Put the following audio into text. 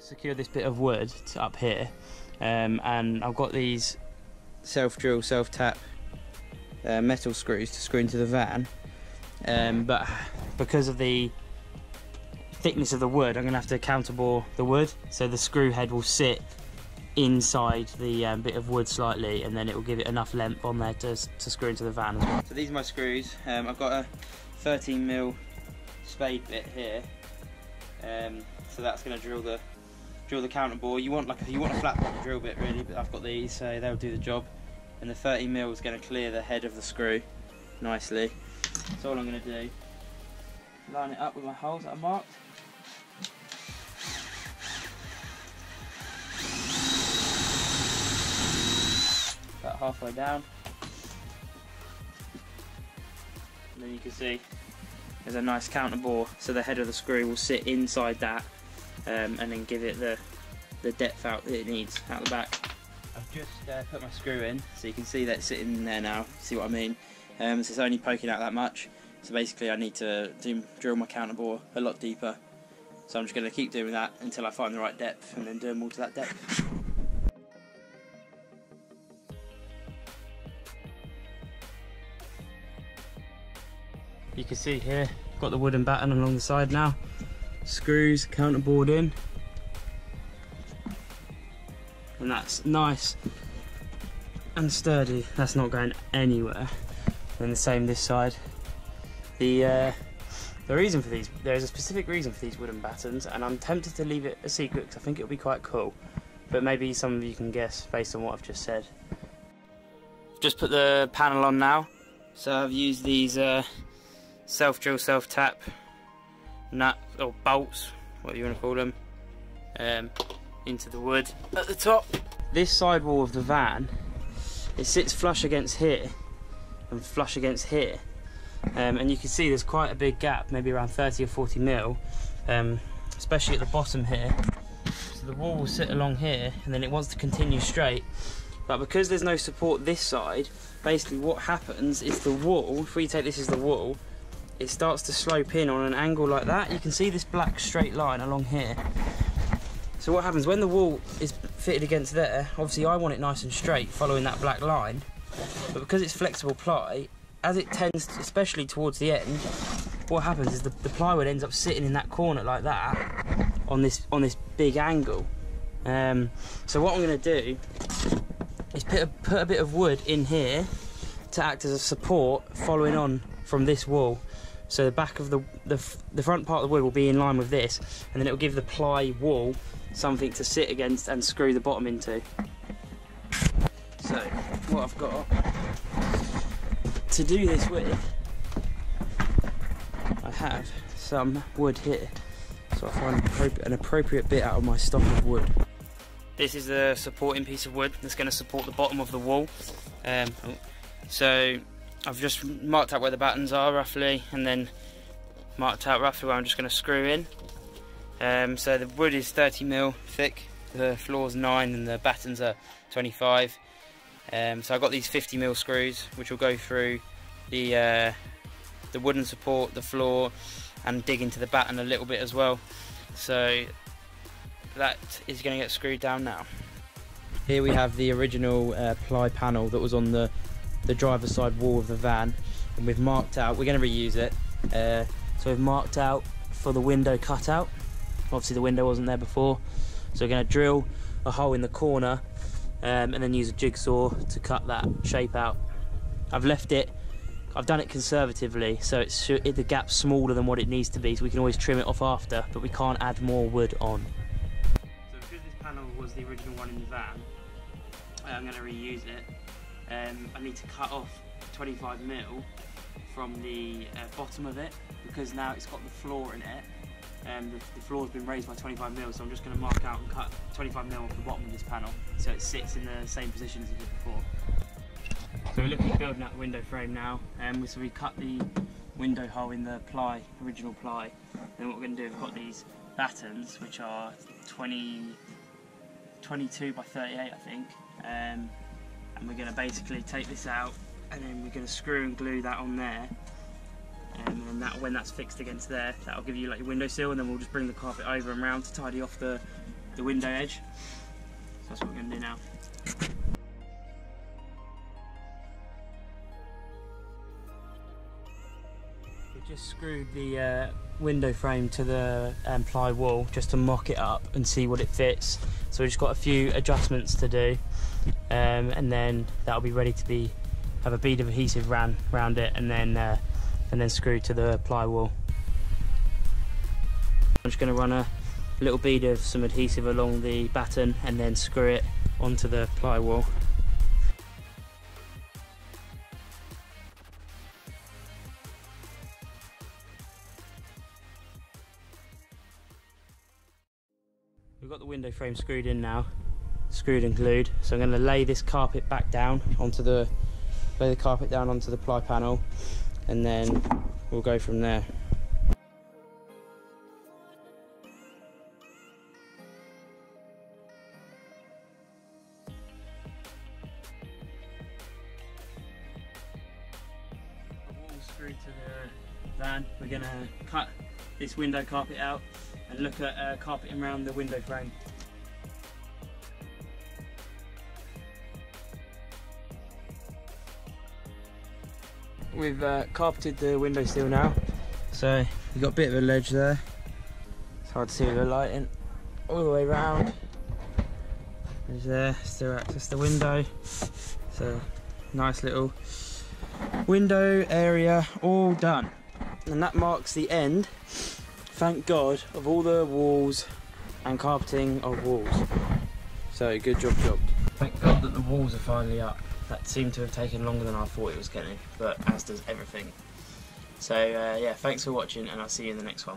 secure this bit of wood up here, um, and I've got these self-drill, self-tap uh, metal screws to screw into the van. Um, but because of the thickness of the wood, I'm going to have to counterbore the wood, so the screw head will sit inside the um, bit of wood slightly, and then it will give it enough length on there to, to screw into the van as well. So these are my screws. Um, I've got a 13 mil spade bit here. Um, so that's going to drill the drill the counter bore. You want like a, you want a flat drill bit really, but I've got these, so they'll do the job. And the 30 mil is going to clear the head of the screw nicely. So all I'm going to do, line it up with my holes that I marked. About halfway down. And then you can see there's a nice counter bore, so the head of the screw will sit inside that um, and then give it the, the depth out that it needs out the back. I've just uh, put my screw in, so you can see that it's sitting in there now, see what I mean? Um, so it's only poking out that much, so basically I need to do, drill my counter bore a lot deeper. So I'm just going to keep doing that until I find the right depth and then do them all to that depth. You can see here, got the wooden batten along the side now. Screws, counterbored in. That's nice and sturdy. That's not going anywhere. And the same this side. The uh, the reason for these, there is a specific reason for these wooden battens, and I'm tempted to leave it a secret because I think it'll be quite cool. But maybe some of you can guess based on what I've just said. Just put the panel on now. So I've used these uh, self-drill, self-tap nut or bolts, what you want to call them, um, into the wood at the top. This side wall of the van, it sits flush against here and flush against here. Um, and you can see there's quite a big gap, maybe around 30 or 40 mil, um, especially at the bottom here. So the wall will sit along here and then it wants to continue straight. But because there's no support this side, basically what happens is the wall, if we take this as the wall, it starts to slope in on an angle like that. You can see this black straight line along here. So what happens when the wall is fitted against there, obviously I want it nice and straight following that black line, but because it's flexible ply, as it tends, to, especially towards the end, what happens is the, the, plywood ends up sitting in that corner like that on this on this big angle. Um, so what I'm going to do is put a, put a bit of wood in here to act as a support following on from this wall. So the back of the, the, the front part of the wood will be in line with this, and then it will give the ply wall something to sit against and screw the bottom into. So what I've got to do this with, I have some wood here. So I find an appropriate bit out of my stock of wood. This is a supporting piece of wood that's going to support the bottom of the wall. Um, so I've just marked out where the battens are roughly and then marked out roughly where I'm just going to screw in. Um, so the wood is 30 mil thick, the floor's 9 and the battens are 25. Um, so I've got these 50 mil screws which will go through the, uh, the wooden support, the floor and dig into the batten a little bit as well. So that is going to get screwed down now. Here we have the original uh, ply panel that was on the, the driver's side wall of the van and we've marked out, we're going to reuse it, uh, so we've marked out for the window cutout. Obviously the window wasn't there before, so we're going to drill a hole in the corner um, and then use a jigsaw to cut that shape out. I've left it, I've done it conservatively, so it's it, the gap's smaller than what it needs to be, so we can always trim it off after, but we can't add more wood on. So because this panel was the original one in the van, I'm going to reuse it. Um, I need to cut off 25 mil from the uh, bottom of it because now it's got the floor in it. Um, the, the floor's been raised by 25 mil, so I'm just going to mark out and cut 25 mil off the bottom of this panel so it sits in the same position as it did before. So we're looking at building out the window frame now, um, so we cut the window hole in the ply, original ply. Then what we're going to do, we've got these battens, which are 20, 22 by 38, I think. Um, and we're going to basically take this out, and then we're going to screw and glue that on there. Um, and that, when that's fixed against there, that'll give you like your windowsill, and then we'll just bring the carpet over and round to tidy off the, the window edge. So that's what we're going to do now. We just screwed the uh, window frame to the um, ply wall just to mock it up and see what it fits. So we just got a few adjustments to do um, and then that'll be ready to be have a bead of adhesive ran around it and then uh, and then screwed to the ply wall. I'm just going to run a little bead of some adhesive along the batten and then screw it onto the ply wall. We've got the window frame screwed in now, screwed and glued. So I'm going to lay this carpet back down onto the lay the carpet down onto the ply panel, and then we'll go from there. screwed to the van. We're going to cut this window carpet out and look at uh, carpeting around the window frame. We've uh, carpeted the window sill now, so you've got a bit of a ledge there. It's hard to see with the lighting. All the way around. There's there, still access the window. So nice little window area all done. And that marks the end thank God, of all the walls and carpeting of walls. So good job, job. Thank God that the walls are finally up. That seemed to have taken longer than I thought it was to, but as does everything. So uh, yeah, thanks for watching and I'll see you in the next one.